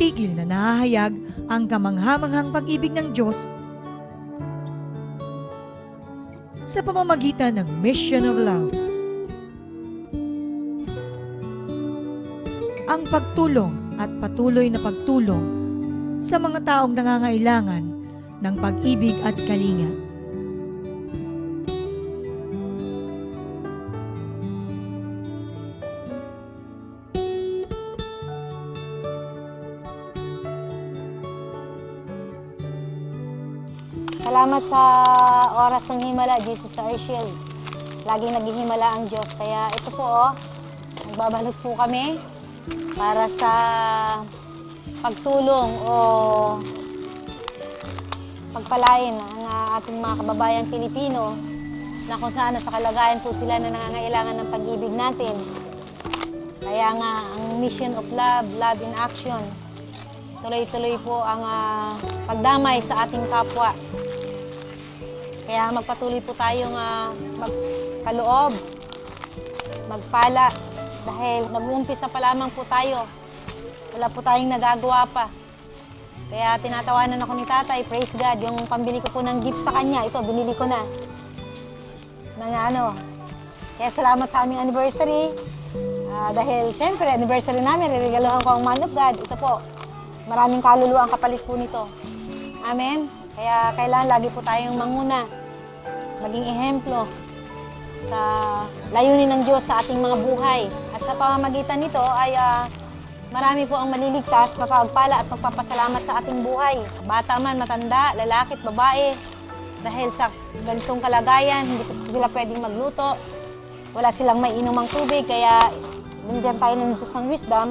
tigil na nahahayag ang kamanghamanghang pag-ibig ng Diyos sa pamamagitan ng Mission of Love. Ang pagtulong at patuloy na pagtulong sa mga taong nangangailangan ng pag-ibig at kalinga. Salamat sa oras ng himala, Jesus our shield. Laging naghihimala ang Diyos. Kaya ito po, oh, nagbabalot po kami para sa pagtulong o pagpalain ang ating mga kababayan Pilipino na kung saan sa kalagayan po sila na nangangailangan ng pag-ibig natin. Kaya nga, ang mission of love, love in action, tuloy-tuloy po ang uh, pagdamay sa ating kapwa. Kaya magpatuloy po tayong uh, magkaloob, magpala, dahil nag-uumpisa pa lamang po tayo. Wala po tayong nagagawa pa. Kaya tinatawanan ako ni tatay, praise God, yung pambili ko po ng gift sa kanya, ito, binili ko na. Ng ano. Kaya salamat sa aming anniversary. Uh, dahil, syempre, anniversary namin, riregaluhan ko ang man of God. Ito po, maraming kaluluwa ang kapalit po nito. Amen? Kaya kailangan lagi po tayong manguna maging ehemplo sa layunin ng Diyos sa ating mga buhay. At sa pamamagitan nito ay uh, marami po ang maliligtas, mapagpala at magpapasalamat sa ating buhay. Bata man, matanda, lalaki at babae. Dahil sa ganitong kalagayan, hindi sila pwedeng magluto. Wala silang may inumang tubig, kaya binigyan tayo ng Diyos ng wisdom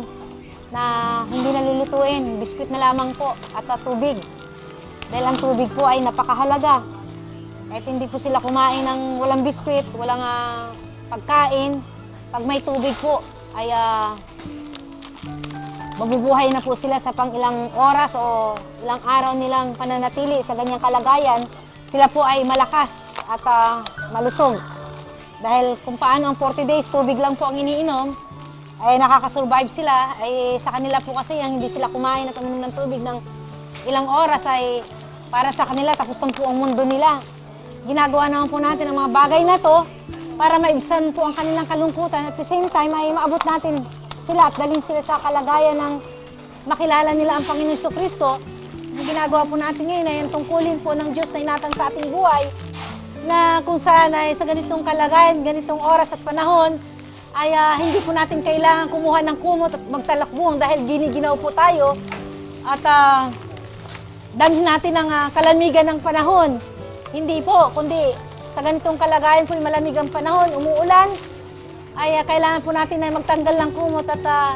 na hindi nalulutuin, biskwit na lamang po at uh, tubig. Dahil ang tubig po ay napakahalaga kahit hindi po sila kumain ng walang biskwit, walang uh, pagkain, pag may tubig po, ay uh, mabubuhay na po sila sa pang ilang oras o ilang araw nilang pananatili sa ganyang kalagayan, sila po ay malakas at uh, malusog. Dahil kung paano ang 40 days, tubig lang po ang iniinom, ay nakakasurvive sila. Ay sa kanila po kasi ang hindi sila kumain at uminom ng tubig ng ilang oras ay para sa kanila tapos na po ang mundo nila ginagawa naman po natin ang mga bagay na to para maibsan po ang kanilang kalungkutan. At the same time ay maabot natin sila at dalhin sila sa kalagayan ng makilala nila ang Panginoon Iso Kristo. Ang ginagawa po natin ngayon ay ang tungkulin po ng Diyos na inatang sa ating buhay na kung saan ay sa ganitong kalagayan, ganitong oras at panahon, ay uh, hindi po natin kailangan kumuha ng kumot at magtalakbuhang dahil giniginaw po tayo at uh, damhin natin ang uh, kalamigan ng panahon hindi po, kundi sa ganitong kalagayan po, malamig ang panahon, umuulan, ay uh, kailangan po natin na magtanggal ng kumot at uh,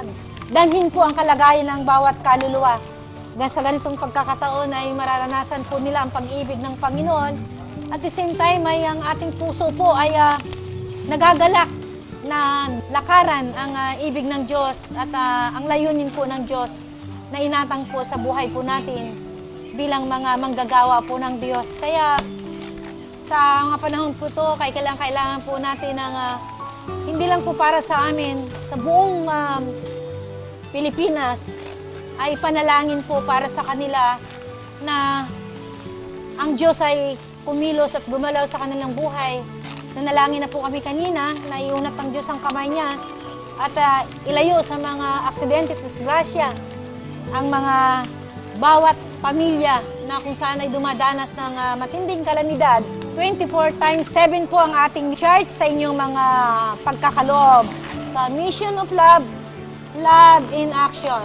danhin po ang kalagayan ng bawat kaluluwa. Sa ganitong pagkakataon ay mararanasan po nila ang pag-ibig ng Panginoon. At the same time ay ang ating puso po ay uh, nagagalak na lakaran ang uh, ibig ng Diyos at uh, ang layunin po ng Diyos na inatang po sa buhay po natin bilang mga manggagawa po ng Diyos. Kaya sa mga panahon po to, kay kailangan, kailangan po natin ng uh, hindi lang po para sa amin, sa buong um, Pilipinas, ay panalangin po para sa kanila na ang Diyos ay kumilos at gumalaw sa kanilang buhay. Nanalangin na po kami kanina na iunat ng Diyos ang kamay niya at uh, ilayo sa mga aksidente at disgrasya ang mga bawat pamilya na kung saan ay dumadanas ng uh, matinding kalamidad 24 times 7 po ang ating charge sa inyong mga pagkakaloob. Sa Mission of Love, Love in Action.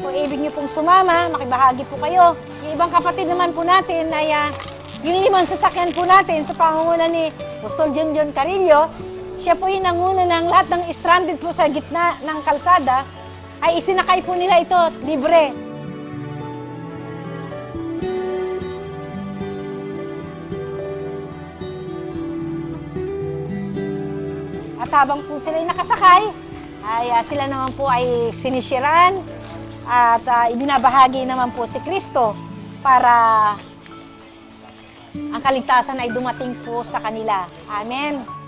Kung ibig niyo pong sumama, makibahagi po kayo. Yung ibang kapatid naman po natin ay uh, yung limang sasakyan po natin sa pangunguna ni Apostol John John Carillo, siya po yung nanguna ng lahat ng stranded po sa gitna ng kalsada, ay isinakay po nila ito libre. At habang po sila nakasakay, ay uh, sila naman po ay sinishiran at uh, ibinabahagi naman po si Kristo para ang kaligtasan ay dumating po sa kanila. Amen.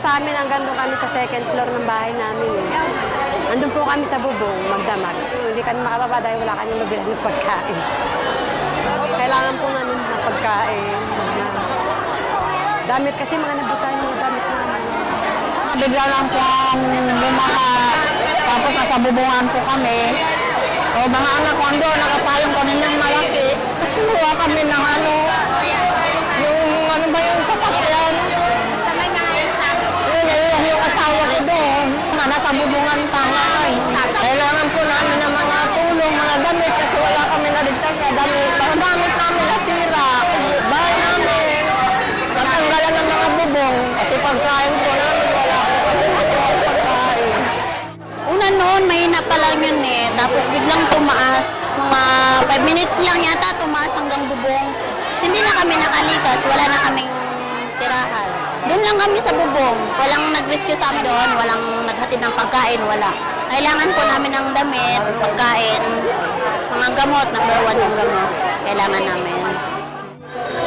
Sa amin hanggang doon kami sa second floor ng bahay namin. Andun po kami sa bubong, magdamag. Hindi kami makababa dahil wala kami mabilang ng pagkain. Kailangan po namin ng pagkain. Damit kasi mga nabasahin mga damit namin. Bigla lang po ang lumaka. Tapos nasa bubungan po kami. O mga anak ko ando, nakapayong kami ng malaki. Tapos kinuha kami ng ano, Na nasa bubungan pa nga. eh. Kailangan po namin ng mga tulong, mga damit kasi wala kami na damit. Mga damit namin nasira. Bahay namin. Natanggalan ng mga bubong. Kasi pagkain po namin wala kasi. Una noon, mahina pa lang yun eh. Tapos biglang tumaas. Mga 5 minutes lang yata tumaas hanggang bubong. Tapos hindi na kami nakalikas. Wala na kaming tirahan. Doon lang kami sa bubong. Walang nag-rescue sa amin doon. Walang naghatid ng pagkain. Wala. Kailangan po namin ng damit, pagkain, mga gamot. Number one yung gamot. Kailangan namin.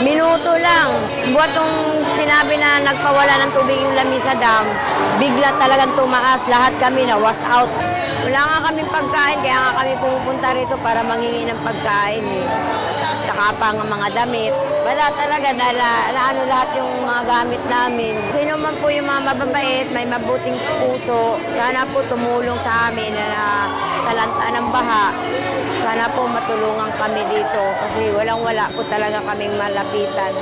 Minuto lang. Buat tong sinabi na nagpawala ng tubig yung Lamisa Dam, bigla talagang tumaas. Lahat kami na was out. Wala nga kaming pagkain, kaya nga kami pumupunta rito para mangingi ng pagkain. Eh. Tsaka pa nga mga damit. Wala talaga, na, na, ano lahat yung mga gamit namin. Sino man po yung mga mababait, may mabuting puso, sana po tumulong sa amin na, na ng baha. Sana po matulungan kami dito kasi walang-wala po talaga kaming malapitan.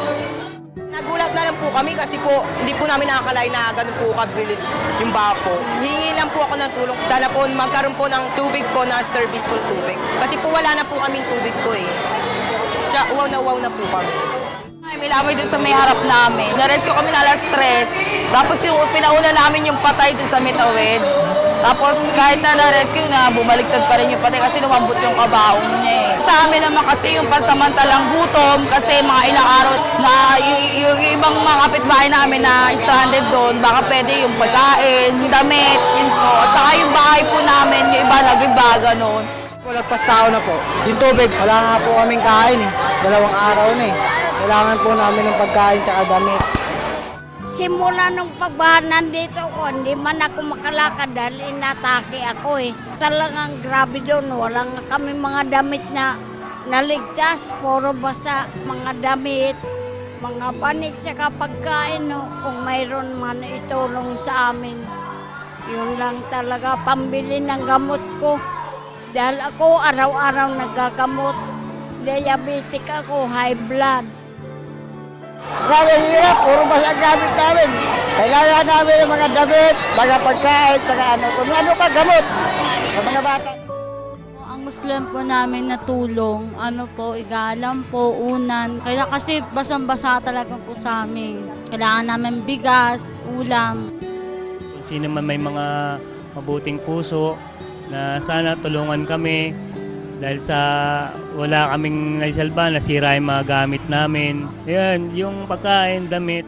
Nagulat na lang po kami kasi po hindi po namin nakakalain na ganun po kabilis yung baha po. Hingi lang po ako ng tulong. Sana po magkaroon po ng tubig po na service po tubig. Kasi po wala na po kaming tubig po eh. Kaya uwaw na uwaw na po kami. Ay, may lamay doon sa may harap namin. Narescue kami na alas 3. Tapos yung pinauna namin yung patay doon sa Mitawid. Tapos kahit na na-rescue na, bumaliktad pa rin yung patay kasi lumambot yung kabaong niya eh. Sa amin naman kasi yung pansamantalang gutom kasi mga ilang araw na yung, yung ibang mga kapitbahay namin na stranded doon, baka pwede yung pagkain, yung damit, yun po. At saka yung bahay po namin, yung iba nag-iba, ganun. Lagpas tao na po. Yung tubig, wala nga po kaming kain eh. Dalawang araw na eh. Kailangan po namin ng pagkain tsaka damit. Simula nung pagbahan nandito ko, hindi man ako makalakad dahil inatake ako eh. Talagang grabe doon, wala nga kami mga damit na naligtas, puro basa, mga damit, mga panik sa pagkain, no, kung mayroon man itulong sa amin. Yun lang talaga, pambili ng gamot ko. Dahil ako araw-araw nagagamot. Diabetic ako, high blood. Grabe hirap, puro basa gamit namin. Kailangan namin ng mga damit, mga pagkain, saka ano, kung ano pa gamot sa mga bata. Ang Muslim po namin na tulong, ano po, igalam po, unan. Kaya kasi basang-basa talaga po sa amin. Kailangan namin bigas, ulam. Kung sino man may mga mabuting puso na sana tulungan kami dahil sa wala kaming naisalba, nasira yung mga gamit namin. Yan, yung pagkain, damit.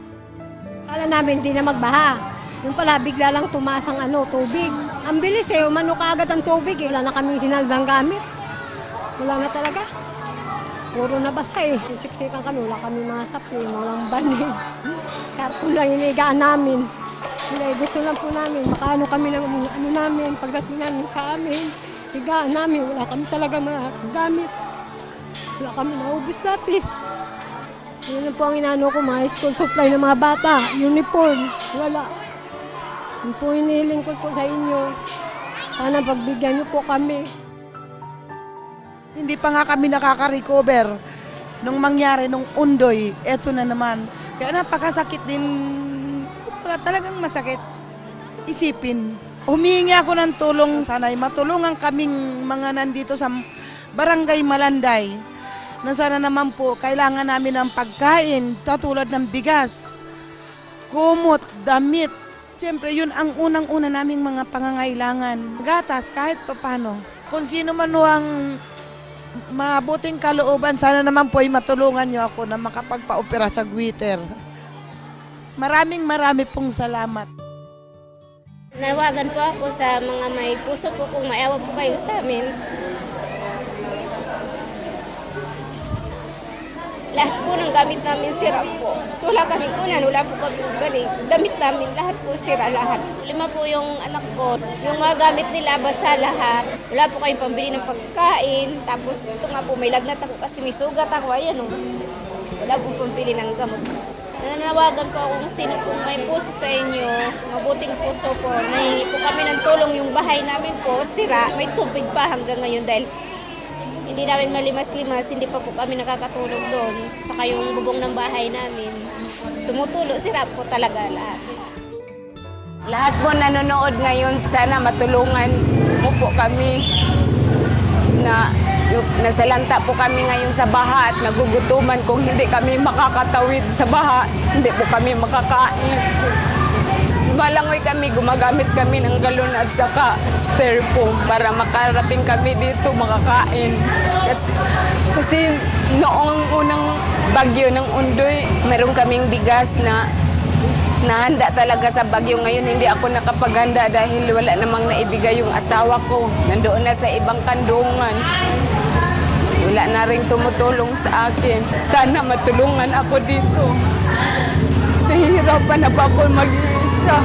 Kala namin hindi na magbaha. Yung pala, bigla lang tumaas ang ano, tubig. Ang bilis eh, umano ka agad ang tubig eh. Wala na kaming sinalbang gamit. Wala na talaga. Puro na basta eh. Sisiksikan kami, wala kami mga sapi, walang bani. Karton lang inigaan namin. Hindi, gusto lang po namin, makaano kami ng ano namin, pagdating namin sa amin. Higaan namin, wala kami talaga mga gamit. Wala kami naubos dati. Yun lang po ang inano ko, mga school supply ng mga bata, uniform, wala. Yun po hinihiling ko po sa inyo. Sana pagbigyan niyo po kami. Hindi pa nga kami nakaka-recover nung mangyari nung undoy. Eto na naman. Kaya napakasakit din. Talagang masakit. Isipin. Humihingi ako ng tulong. Sana'y matulungan kaming mga nandito sa Barangay Malanday. Na sana naman po, kailangan namin ng pagkain, katulad ng bigas, kumot, damit. Siyempre, yun ang unang-una naming mga pangangailangan. Gatas, kahit papano. Kung sino man ang mabuting kalooban, sana naman po ay matulungan niyo ako na makapagpa-opera sa Gwitter. Maraming marami pong salamat. Nawagan po ako sa mga may puso po kung maawa po kayo sa amin. Lahat po ng gamit namin sira po. Wala kami kunan, wala po kami galing. Damit namin, lahat po sira lahat. Lima po yung anak ko. Yung mga gamit nila, basta lahat. Wala po kayong pambili ng pagkain. Tapos ito nga po, may lagnat ako kasi may sugat ako. Ayan o. Wala po pambili ng gamot. Nananawagan po ako kung sino po may puso sa inyo, mabuting puso po. Nahingi po kami ng tulong yung bahay namin po, sira. May tubig pa hanggang ngayon dahil hindi namin malimas-limas, hindi pa po kami nakakatulog doon. Saka yung bubong ng bahay namin, tumutulo, sira po talaga lahat. Lahat po nanonood ngayon, sana matulungan mo po kami na nasalanta po kami ngayon sa baha at nagugutuman kung hindi kami makakatawid sa baha, hindi po kami makakain. Malangoy kami, gumagamit kami ng galon at saka styrofoam para makarating kami dito makakain. Kasi, kasi noong unang bagyo ng Undoy, meron kaming bigas na nahanda talaga sa bagyo. Ngayon hindi ako nakapaghanda dahil wala namang naibigay yung asawa ko. Nandoon na sa ibang kandungan. Wala na rin tumutulong sa akin. Sana matulungan ako dito. Nahihirapan na pa ako mag-iisa.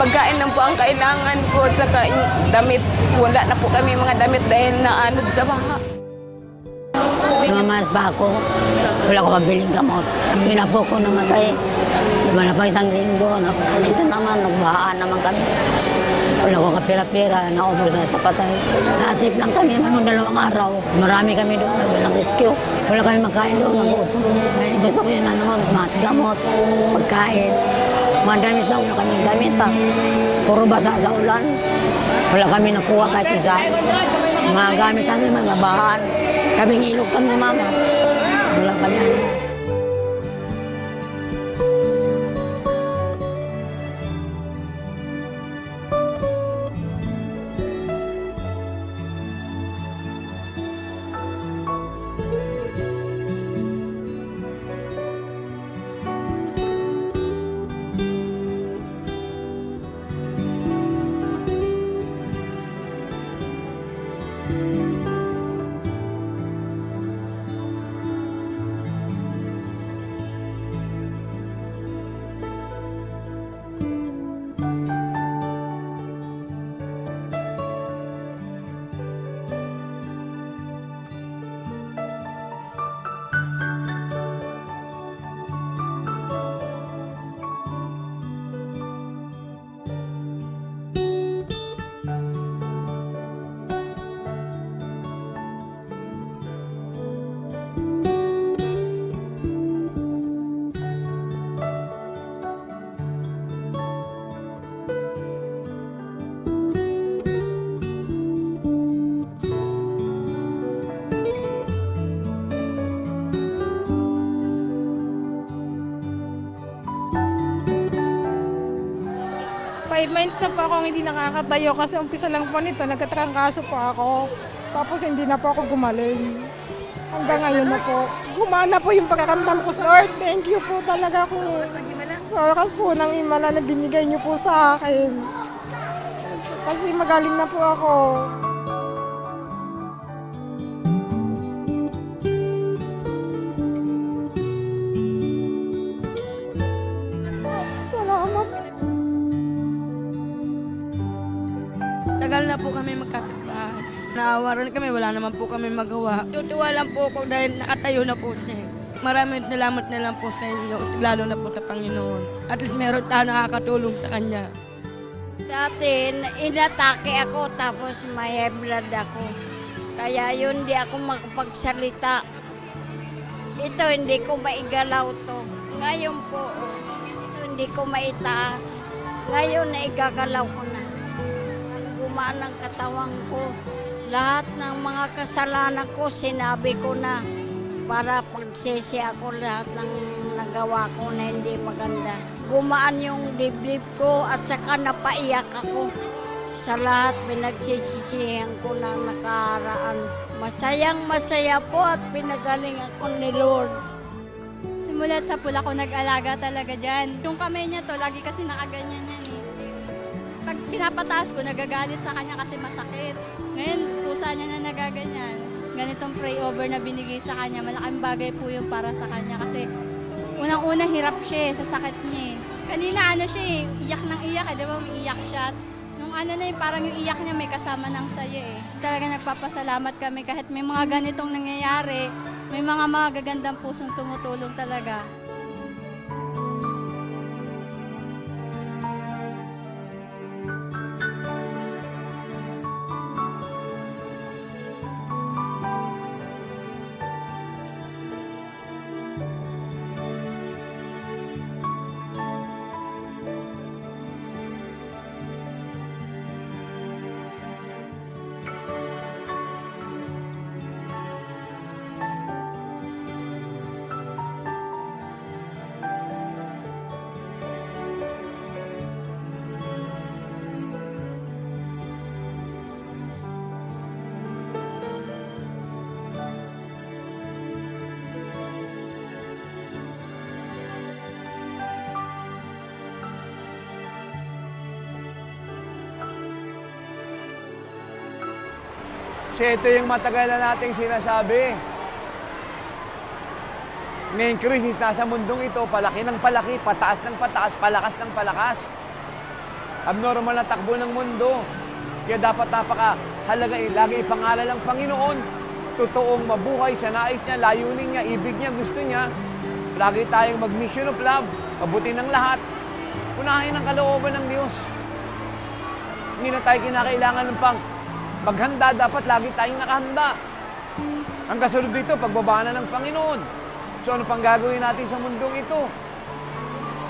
Pagkain lang po ang kailangan ko. Saka damit. Wala na po kami mga damit dahil naanod sa baha. Lumamas pa ako. Wala ko pabiling gamot. Pinapo ko namatay. Na pang isang linggo. Dito naman, nagbahaan naman kami. Wala ko kapira-pira. Naubos na sa patay. Nasip lang kami nung dalawang araw. Marami kami doon. Walang rescue. Wala kami magkain doon. Nagutom. Kaya gusto ko yun naman. Mga gamot, pagkain. Mga damit na wala kami damit pa. Puro basa sa ulan. Wala kami nakuha kahit isa. Mga gamit namin, mga bahan. Kaming ilog kami, mama. Wala kami. Months na po akong hindi nakakatayo kasi umpisa lang po nito, nagkatrangkaso po ako. Tapos hindi na po ako gumaling. Hanggang ngayon na po. Gumana po yung pagkakamdam ko sa Lord. Thank you po talaga kung sa oras po ng imala na binigay niyo po sa akin. Kasi magaling na po ako. Naawa rin kami, wala naman po kami magawa. Tutuwa lang po ako dahil nakatayo na po siya. Maraming salamat na lang po sa inyo, lalo na po sa Panginoon. At least meron tayo nakakatulong sa Kanya. Dati, inatake ako tapos may blood ako. Kaya yun, di ako makapagsalita. Ito, hindi ko maigalaw to. Ngayon po, ito, hindi ko maitaas. Ngayon, naigagalaw ko na. Ang gumaan ng katawan ko. Lahat ng mga kasalanan ko, sinabi ko na para pagsisi ako lahat ng nagawa ko na hindi maganda. Gumaan yung dibdib ko at saka napaiyak ako. Sa lahat pinagsisisihan ko na nakaraan. Masayang masaya po at pinagaling ako ni Lord. Simulat sa pula ko nag-alaga talaga dyan. Yung kamay niya to, lagi kasi nakaganyan yan eh. Pag pinapataas ko, nagagalit sa kanya kasi masakit. Ngayon, pusa niya na nagaganyan. ganitong pray over na binigay sa kanya, malaking bagay po yung para sa kanya kasi unang-una hirap siya eh, sa sakit niya eh. Kanina ano siya eh, iyak ng iyak eh, di ba umiiyak siya. Nung ano na yung parang yung iyak niya may kasama ng saya eh. Talaga nagpapasalamat kami kahit may mga ganitong nangyayari, may mga magagandang pusong tumutulong talaga. Kasi ito yung matagal na nating sinasabi. Ngayong krisis, nasa mundong ito, palaki ng palaki, pataas ng pataas, palakas ng palakas. Abnormal na takbo ng mundo. Kaya dapat napaka halaga lagi ipangalan ng Panginoon. Totoong mabuhay sa nais niya, layunin niya, ibig niya, gusto niya. Lagi tayong mag-mission of love, mabuti ng lahat. Unahin ang kalooban ng Diyos. Hindi na tayo kinakailangan ng pang maghanda, dapat lagi tayong nakahanda. Ang kasunod dito, pagbaba na ng Panginoon. So ano pang gagawin natin sa mundong ito?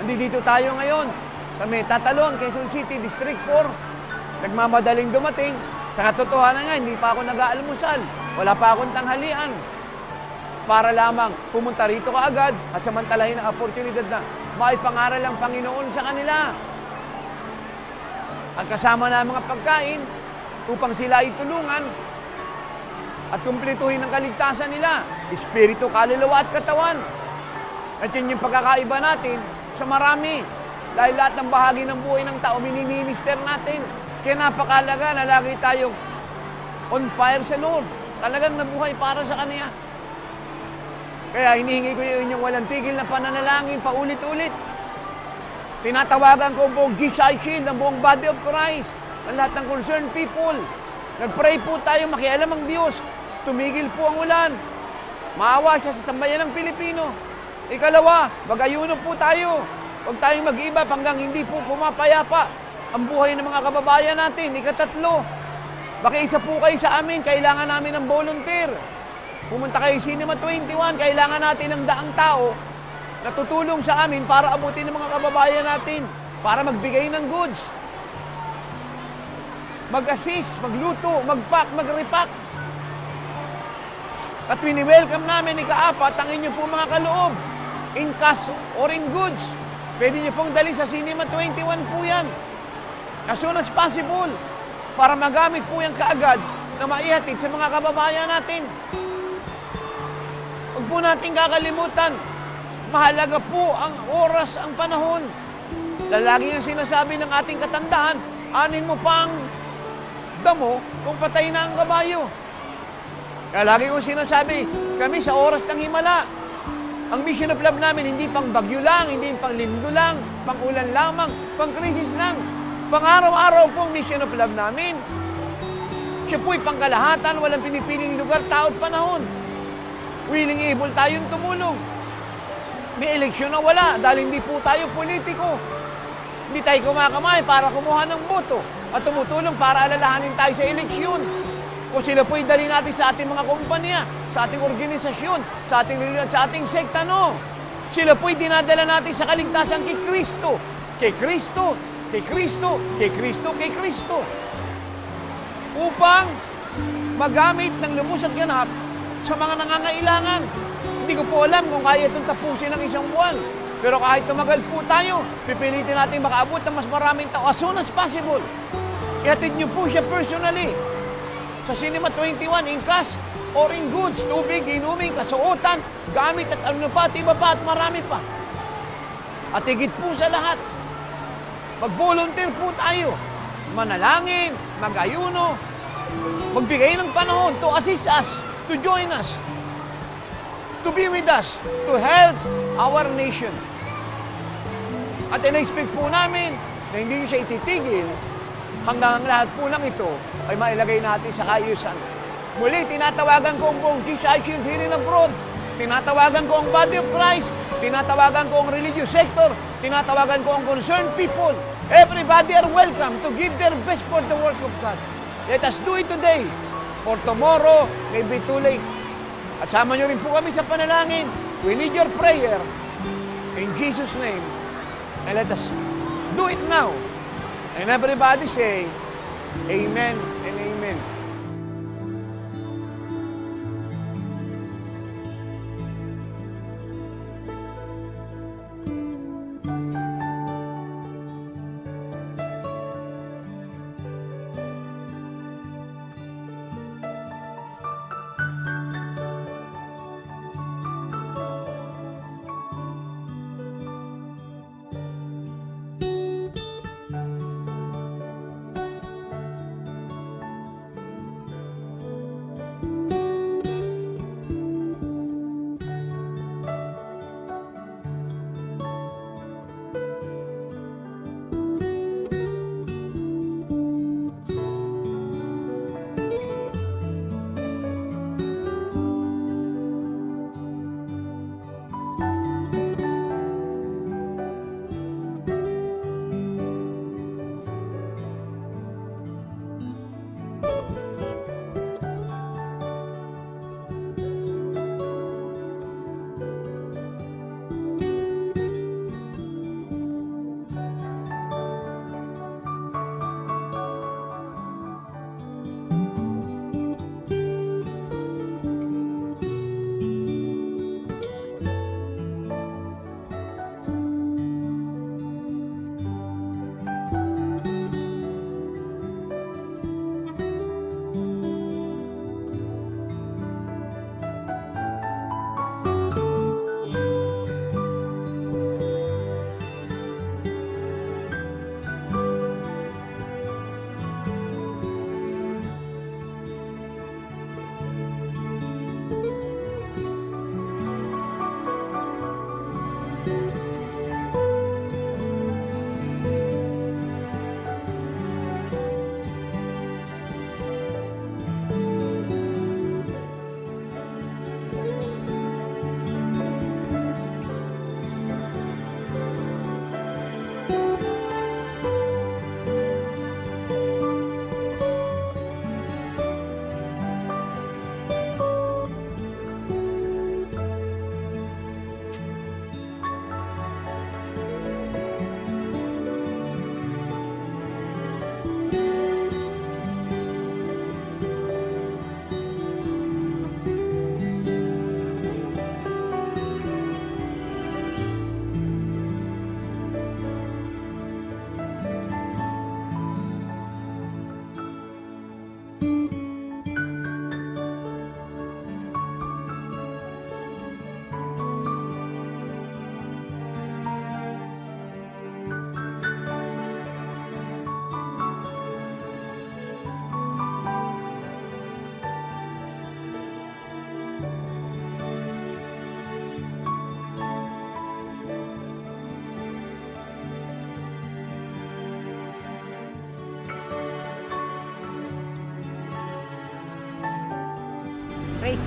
Andi dito tayo ngayon sa may Tatalon, Quezon City, District 4. Nagmamadaling dumating. Sa katotohanan nga, hindi pa ako nag-aalmusal. Wala pa akong tanghalian. Para lamang pumunta rito kaagad at samantalahin ang oportunidad na maipangaral ang Panginoon sa kanila. Ang kasama na mga pagkain upang sila ay tulungan at kumpletuhin ang kaligtasan nila. Espiritu, kaluluwa at katawan. At yun yung pagkakaiba natin sa marami. Dahil lahat ng bahagi ng buhay ng tao, miniminister natin. Kaya napakalaga na lagi tayong on fire sa Lord. Talagang nabuhay para sa Kanya. Kaya hinihingi ko yung inyong walang tigil na pananalangin paulit-ulit. Tinatawagan ko ang buong GCIC, ang buong body of Christ, ang lahat ng concerned people. Nagpray po tayo, makialam ang Diyos. Tumigil po ang ulan. Maawa siya sa sambayan ng Pilipino. Ikalawa, magayuno po tayo. Huwag tayong mag-iba hanggang hindi po pumapayapa ang buhay ng mga kababayan natin. Ikatatlo, makiisa po kayo sa amin, kailangan namin ng volunteer. Pumunta kayo Cinema 21, kailangan natin ng daang tao na tutulong sa amin para abutin ng mga kababayan natin, para magbigay ng goods. Mag-assist, magluto, mag-pack, mag-repack. At wini-welcome namin ikaapat ang inyo po mga kaloob. In cash or in goods. Pwede niyo pong dali sa Cinema 21 po yan. As soon as possible. Para magamit po yan kaagad na maihatid sa mga kababayan natin. Huwag po natin kakalimutan. Mahalaga po ang oras, ang panahon. Lalagi yung sinasabi ng ating katandaan, anin mo pang damo kung patay na ang kabayo. Kaya lagi kong sinasabi, kami sa oras ng himala. Ang mission of love namin, hindi pang bagyo lang, hindi pang linggo lang, pang ulan lamang, pang krisis lang. Pang araw-araw po ang mission of love namin. Siya po'y pangkalahatan, walang pinipiling lugar, tao at panahon. Willing able tayong tumulong. May eleksyon na wala dahil hindi po tayo politiko. Hindi tayo kumakamay para kumuha ng boto at tumutulong para alalahanin tayo sa eleksyon. Kung sila po'y dali natin sa ating mga kumpanya, sa ating organisasyon, sa ating reliyon, sa ating sekta, no. Sila po'y dinadala natin sa kaligtasan kay Kristo. Kay Kristo, kay Kristo, kay Kristo, kay Kristo. Upang magamit ng lubos at ganap sa mga nangangailangan. Hindi ko po alam kung kaya itong tapusin ng isang buwan. Pero kahit tumagal po tayo, pipilitin natin makaabot ng mas maraming tao as soon as possible. Ihatid niyo po siya personally sa Cinema 21 in cash or in goods, tubig, inuming, kasuotan, gamit at ano pa, at iba pa at marami pa. At higit po sa lahat, mag-volunteer po tayo. Manalangin, mag-ayuno, magbigay ng panahon to assist us to join us, to be with us, to help our nation. At in-expect po namin na hindi nyo siya ititigil hanggang ang lahat po ng ito ay mailagay natin sa kaayusan. Muli, tinatawagan ko ang buong GCI Shield here in abroad. Tinatawagan ko ang body of Christ. Tinatawagan ko ang religious sector. Tinatawagan ko ang concerned people. Everybody are welcome to give their best for the work of God. Let us do it today. For tomorrow may be too late. At sama nyo rin po kami sa panalangin. We need your prayer. In Jesus' name. And let us do it now. And everybody say, Amen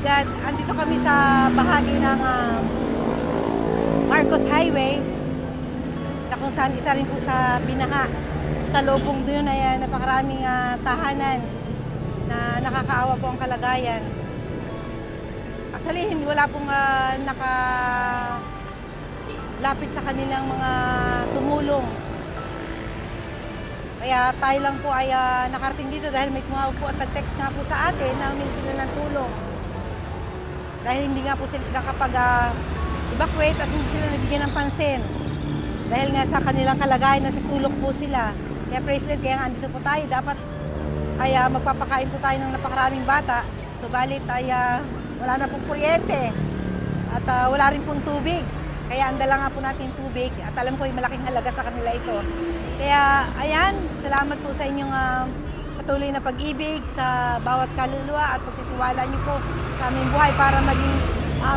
God. Andito kami sa bahagi ng ah, Marcos Highway na kung saan isa rin po sa binaha. Sa lobong doon ay ah, napakaraming ah, tahanan na nakakaawa po ang kalagayan. Actually, hindi wala pong ah, naka lapit sa kanilang mga tumulong. Kaya tayo lang po ay ah, nakarating dito dahil may tumawag po at nag-text nga po sa atin na humingi sila ng tulong. Dahil hindi nga po sila nakapag-evacuate at hindi sila nabigyan ng pansin. Dahil nga sa kanilang kalagayan, nasa sulok po sila. Kaya President, kaya nga andito po tayo. Dapat ay ah, magpapakain po tayo ng napakaraming bata. Subalit ay ah, wala na pong kuryente at ah, wala rin pong tubig. Kaya andala nga po natin tubig at alam ko yung malaking halaga sa kanila ito. Kaya ayan, salamat po sa inyong ah, patuloy na pag-ibig sa bawat kaluluwa at pagtitiwala niyo po sa aming buhay para maging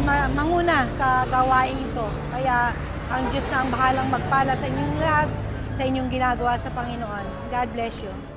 ma- manguna sa gawain ito. Kaya ang Diyos na ang bahalang magpala sa inyong lahat, sa inyong ginagawa sa Panginoon. God bless you.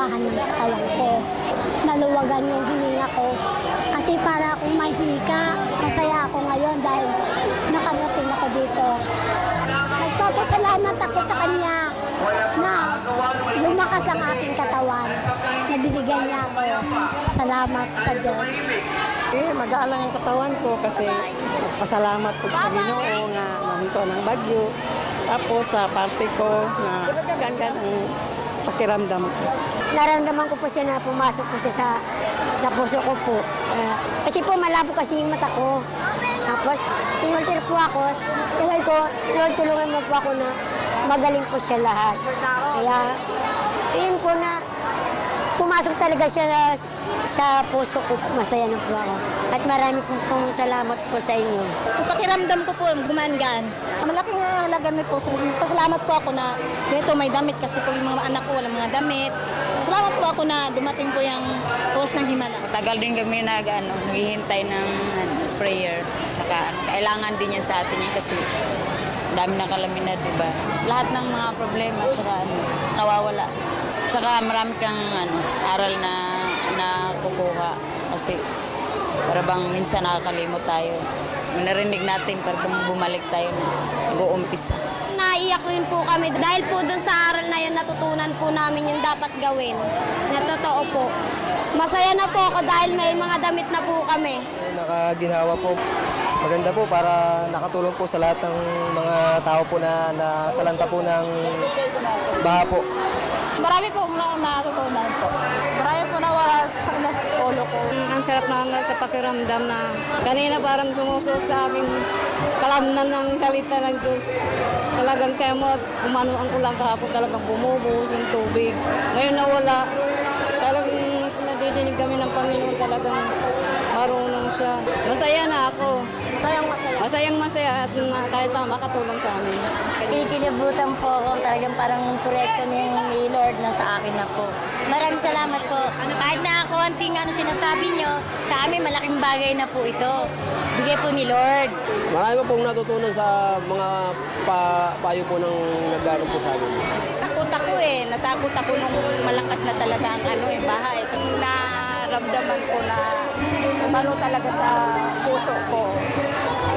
Naginhawahan ng katawan ko. naluwagan yung hininga ko. Kasi para akong mahika. Masaya ako ngayon dahil nakarating ako dito. Nagpapasalamat ako sa kanya na lumakas ang aking katawan. Na binigyan niya ako. Salamat sa Diyos. Eh, mag-aalang ang katawan ko kasi pasalamat po sa Ginoo nga naminto ng bagyo. Tapos sa parte ko na gangan ang pakiramdam ko. Nararamdaman ko po siya na pumasok po siya sa, sa puso ko po. Ah, kasi po malabo kasi yung mata ko. Tapos, pinulsir po ako. Kaya ko, Lord, tulungan mo po ako na magaling po siya lahat. Kaya, yun po na pumasok talaga siya sa, sa puso ko. Masaya na po ako. At marami po pong salamat po sa inyo. Yung pakiramdam ko po, gumaan-gaan. Malaking halaga na po. Pasalamat po ako na ganito may damit kasi po yung mga anak ko walang mga damit. Salamat po ako na dumating po yung post ng Himala. Tagal din kami nag ano, naghihintay ng ano, prayer. Tsaka ano, kailangan din yan sa atin yan kasi dami na kalaminad, di ba? Lahat ng mga problema tsaka ano, nawawala. Tsaka marami kang ano, aral na nakukuha kasi para bang minsan nakakalimot tayo. Narinig natin para bang bumalik tayo na nag-uumpisa. Naiyak rin po kami dahil po dun sa aral na yun natutunan po namin yung dapat gawin. Na totoo po. Masaya na po ako dahil may mga damit na po kami. Nakaginawa po. Maganda po para nakatulong po sa lahat ng mga tao po na nasalanta po ng baha po. Marami po na natutunan po. Marami po nawala sa sakit sa ulo ko. Ang sarap na nga sa pakiramdam na kanina parang sumusuot sa aming kalamnan ng salita ng Diyos. Talagang at umano ang kulang kahapon talagang bumubuhos ng tubig. Ngayon nawala. Talagang nadidinig kami ng Panginoon talagang marunong siya. Masaya na ako. Masayang masaya. Masayang masaya at na, kahit na makatulong sa amin. Kikilibutan po ako. Talagang parang proyekto ni Lord na sa akin na po. Maraming salamat po. Kahit na konting ano sinasabi nyo, sa amin malaking bagay na po ito. Bigay po ni Lord. Marami po pong natutunan sa mga pa, payo po ng nagano po sa amin. Takot ako eh. Natakot ako nung malakas na talaga ang ano eh, bahay. Naramdaman ko na umano talaga sa puso ko.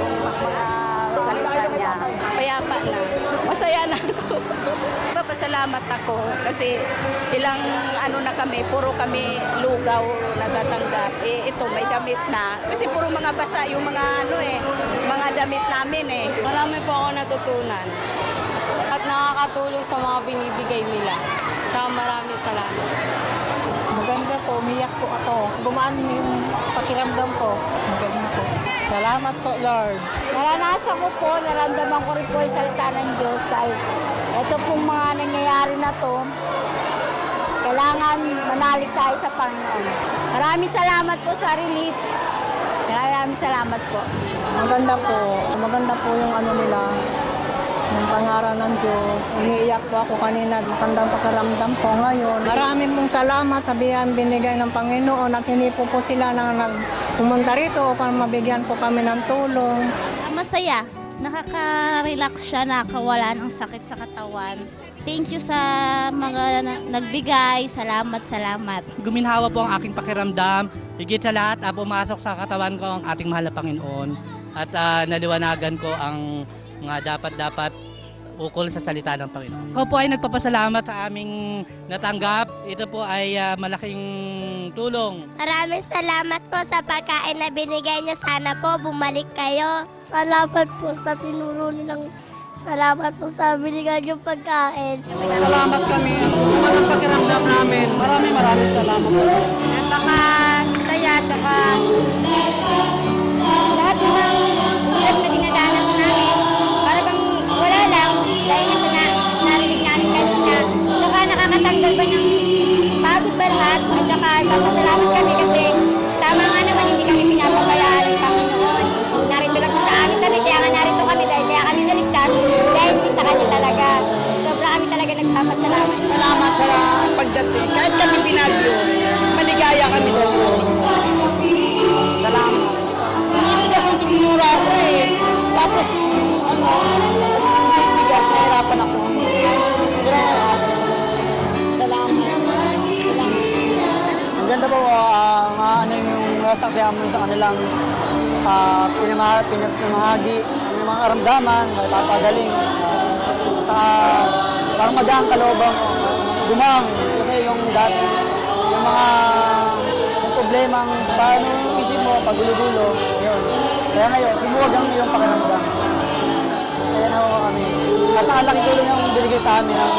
Yung mga salita niya. Payapa na. Masaya na ako. Papasalamat ako kasi ilang ano na kami, puro kami lugaw natatanggap. Eh, ito may damit na. Kasi puro mga basa yung mga ano eh, mga damit namin eh. Marami po ako natutunan at nakakatulong sa mga binibigay nila. Kaya maraming salamat. Po, umiyak po ako. Gumaan yung pakiramdam ko. Magaling po. Salamat po, Lord. Naranasan ko po, naramdaman ko rin po yung salita ng Diyos dahil ito pong mga nangyayari na to, kailangan manalig tayo sa Panginoon. Maraming salamat po sa relief. Maraming salamat po. Maganda po. Maganda po yung ano nila. Yung pangaral ng Diyos. Umiiyak po ako kanina. Magandang pakiramdam po ngayon. Maraming pong salamat sa biyang binigay ng Panginoon at hindi po po sila na nag pumunta rito para mabigyan po kami ng tulong. Masaya. Nakaka-relax siya, nakakawala ng sakit sa katawan. Thank you sa mga na- nagbigay. Salamat, salamat. Guminhawa po ang aking pakiramdam. Higit sa lahat, ah, pumasok sa katawan ko ang ating mahal na Panginoon. At ah, naliwanagan ko ang mga dapat-dapat ukol sa salita ng Panginoon. Ako po ay nagpapasalamat sa aming natanggap. Ito po ay ah, malaking tulong. Maraming salamat po sa pagkain na binigay niyo. Sana po bumalik kayo. Salamat po sa tinuro nilang Salamat po sa binigay niyong pagkain. Salamat kami. Ang pakiramdam namin. Maraming maraming salamat. Napakasaya, tsaka dahil sa na, narinig namin kanina. Tsaka nakakatanggal ba ng pagod ba lahat? At tsaka nagpapasalamat kami kasi yung nasaksihan mo sa kanilang uh, pinama, pinamahagi, yung mga karamdaman, may papagaling. ah, sa parang magaan kalooban, gumang. Kasi yung dati, yung mga yung problemang paano yung isip mo, pagulo-gulo, yun. Kaya ngayon, lumuwag ang iyong pakiramdam. Kaya na ho kami. Kasi ang laki tulong yung binigay sa amin ng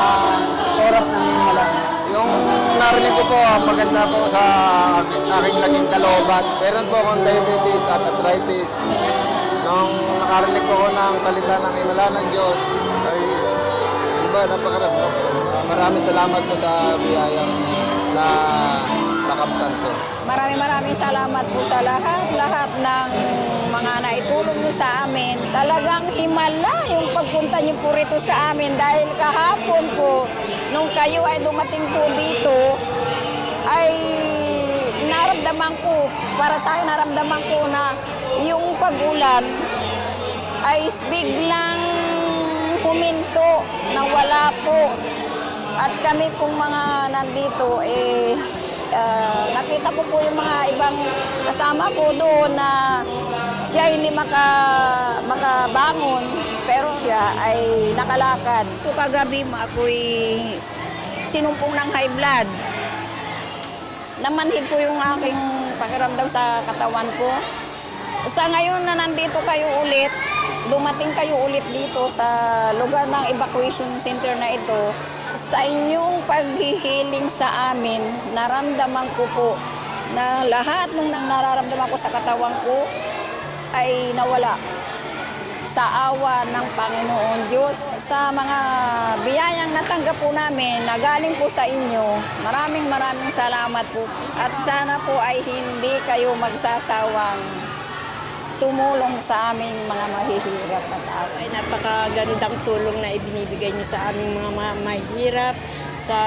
ah, oras ng himala. Yung narinig ko po, maganda po sa aking, naging kalooban. Meron po akong diabetes at arthritis. Nung nakarinig po ako ng salita ng himala ng Diyos, ay iba, napakarap po. Maraming salamat po sa biyayang na nakamtan ko. Maraming maraming salamat po sa lahat, lahat ng mga naitulong niyo sa amin. Talagang himala yung pagpunta niyo po rito sa amin dahil kahapon po, nung kayo ay dumating po dito, ay naramdaman ko, para sa akin naramdaman ko na yung pag-ulan ay biglang huminto na wala po. At kami pong mga nandito, eh, ah, nakita ko po yung mga ibang kasama ko doon na siya hindi maka, makabangon, pero siya ay nakalakad. Kung kagabi ako'y sinumpong ng high blood. Namanhid po yung aking pakiramdam sa katawan ko. Sa ngayon na nandito kayo ulit, dumating kayo ulit dito sa lugar ng evacuation center na ito, sa inyong paghihiling sa amin, naramdaman ko po na lahat ng nararamdaman ko sa katawan ko ay nawala sa awa ng Panginoon Diyos. Sa mga biyayang natanggap po namin na galing po sa inyo, maraming maraming salamat po. At sana po ay hindi kayo magsasawang tumulong sa aming mga mahihirap na tao. Ay napakagandang tulong na ibinibigay niyo sa aming mga ma- mahirap sa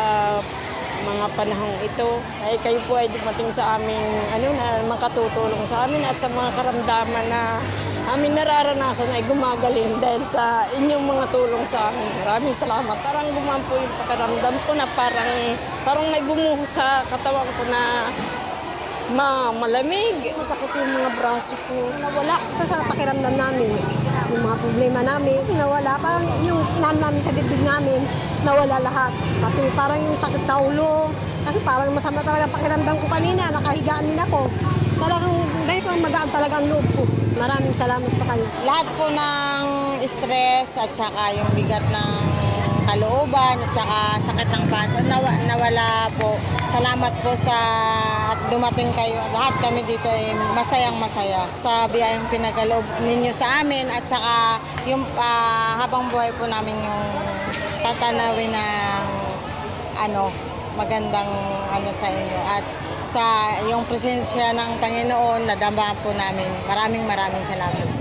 mga panahong ito. Ay kayo po ay dumating sa aming ano na makatutulong sa amin at sa mga karamdaman na amin nararanasan ay gumagaling dahil sa inyong mga tulong sa amin. Maraming salamat. Parang gumampo yung pakiramdam ko na parang parang may bumuho sa katawan ko na ma malamig. Masakit yung mga braso ko. Nawala. Ito sa pakiramdam namin. Yung mga problema namin, nawala. Parang yung inan namin sa dibdib namin, nawala lahat. Pati parang yung sakit sa ulo. Kasi parang masama talaga pakiramdam ko kanina. Nakahigaan din ako. Talagang ganito ang magaan talaga ang loob ko. Maraming salamat sa kanya. Lahat po ng stress at saka yung bigat ng kalooban at saka sakit ng bato, nawa, nawala po. Salamat po sa at dumating kayo. Lahat kami dito ay masayang masaya sa biyayang pinagaloob ninyo sa amin at saka yung ah, habang buhay po namin yung tatanawin ng ano, magandang ano sa inyo at sa yung presensya ng Panginoon nadama po namin. Maraming maraming salamat.